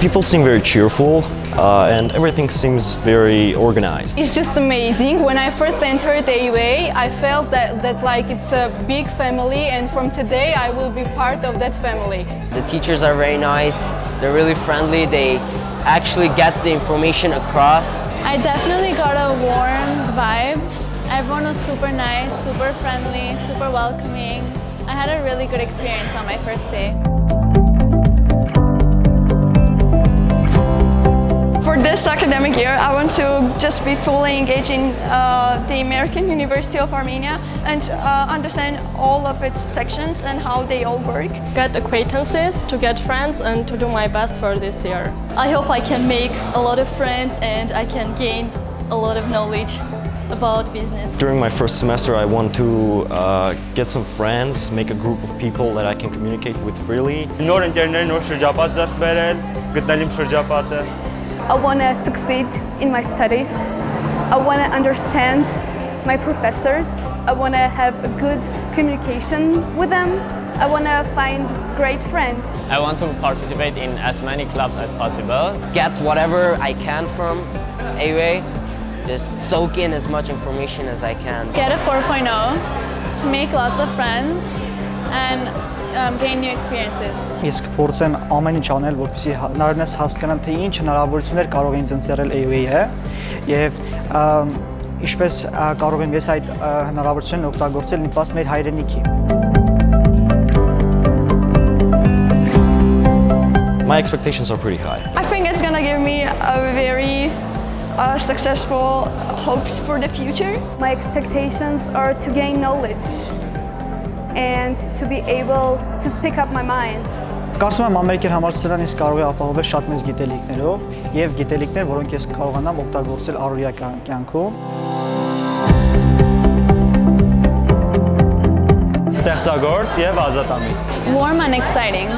People seem very cheerful uh, and everything seems very organized. It's just amazing. When I first entered AUA, I felt that, that like it's a big family and from today I will be part of that family. The teachers are very nice, they're really friendly, they actually get the information across. I definitely got a warm vibe. Everyone was super nice, super friendly, super welcoming. I had a really good experience on my first day. this academic year, I want to just be fully engaged in uh, the American University of Armenia and uh, understand all of its sections and how they all work. Get acquaintances, to get friends and to do my best for this year. I hope I can make a lot of friends and I can gain a lot of knowledge about business. During my first semester I want to uh, get some friends, make a group of people that I can communicate with freely. Նոր ընկերներ, նոր շրջապատ ձեռք բերել, գտնել իմ շրջապատը։ I want to succeed in my studies. I want to understand my professors. I want to have a good communication with them. I want to find great friends. I want to participate in as many clubs as possible. Get whatever I can from AUA, just soak in as much information as I can. Get a 4.0 to make lots of friends and um, gain new experiences. Ես կփորձեմ ամեն ինչ անել, որպեսզի հնարավորինս հասկանամ, թե ինչ հնարավորություններ կարող ինձ ընձեռել AUA-ը եւ ինչպես կարող եմ ես այդ հնարավորությունն օգտագործել նպաստ մեր հայրենիքի։ My expectations are pretty high. I think it's gonna give me a very uh, successful hopes for the future. My expectations are to gain knowledge and to be able to speak up my mind. Կարծում եմ Ամերիկյան համալսարանը ինձ կարող է ապահովել շատ մեծ գիտելիքներով եւ գիտելիքներ, որոնք ես կարողանամ օգտագործել առօրյա կյանքում։ Ստեղծագործ եւ ազատամիտ։ Warm and exciting.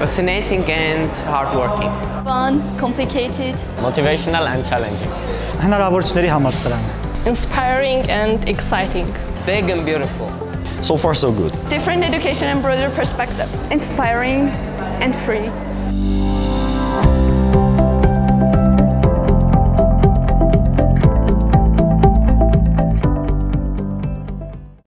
Fascinating and hardworking. Fun, complicated. Motivational and challenging. Հնարավորությունների համալսարան։ Inspiring and exciting. Big and beautiful. So far so good. Different education and broader perspective. Inspiring and free.